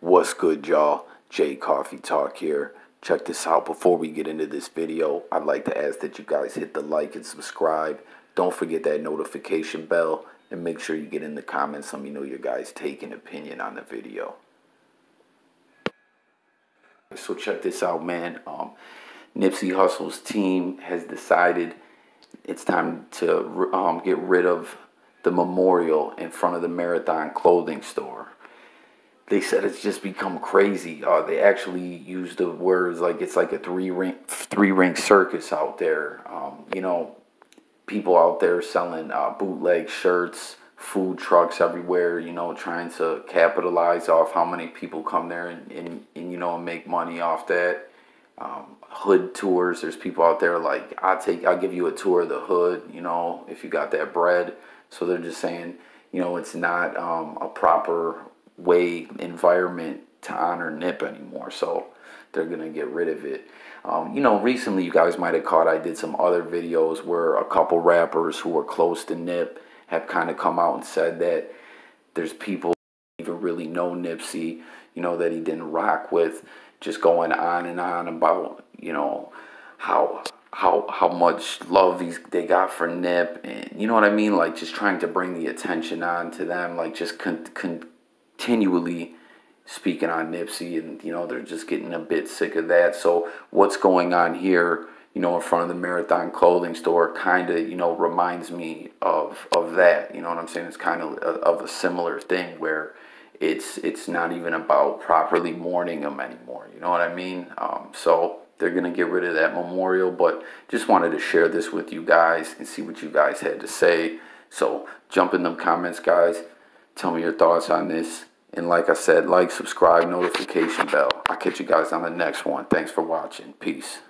What's good, y'all? Jay Coffee Talk here. Check this out. Before we get into this video, I'd like to ask that you guys hit the like and subscribe. Don't forget that notification bell and make sure you get in the comments. Let me know your guys' take and opinion on the video. So check this out, man. Um, Nipsey Hussle's team has decided it's time to um, get rid of the memorial in front of the Marathon clothing store they said it's just become crazy. Uh, they actually used the words like it's like a three ring three ring circus out there. Um, you know, people out there selling uh, bootleg shirts, food trucks everywhere. You know, trying to capitalize off how many people come there and, and, and you know make money off that. Um, hood tours. There's people out there like I'll take I'll give you a tour of the hood. You know, if you got that bread. So they're just saying you know it's not um, a proper way environment to honor Nip anymore. So they're gonna get rid of it. Um, you know, recently you guys might have caught I did some other videos where a couple rappers who were close to Nip have kind of come out and said that there's people even really know Nipsey, you know, that he didn't rock with, just going on and on about, you know, how how how much love these they got for Nip and you know what I mean like just trying to bring the attention on to them like just con, con continually speaking on Nipsey, and you know they're just getting a bit sick of that. So what's going on here, you know, in front of the Marathon clothing store, kind of you know reminds me of of that. You know what I'm saying? It's kind of of a similar thing where it's it's not even about properly mourning them anymore. You know what I mean? Um, so they're gonna get rid of that memorial, but just wanted to share this with you guys and see what you guys had to say. So jump in them comments, guys. Tell me your thoughts on this. And like I said, like, subscribe, notification bell. I'll catch you guys on the next one. Thanks for watching. Peace.